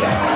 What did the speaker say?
Yeah.